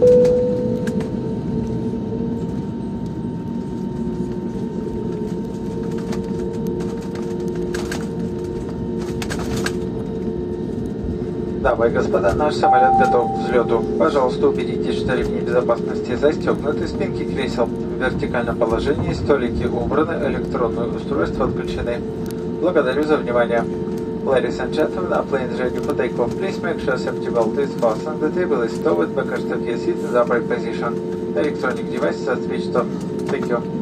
Дамы и господа, наш самолет готов к взлету. Пожалуйста, убедитесь, что ремни безопасности застегнуты, спинки кресел в вертикальном положении, столики убраны, электронные устройства отключены. Благодарю за внимание. Ladies and gentlemen, our plane is ready for takeoff. Please make sure safety belt is fastened. The table is stowed, back of your seat in the upright position. Electronic devices are switched off. Thank you.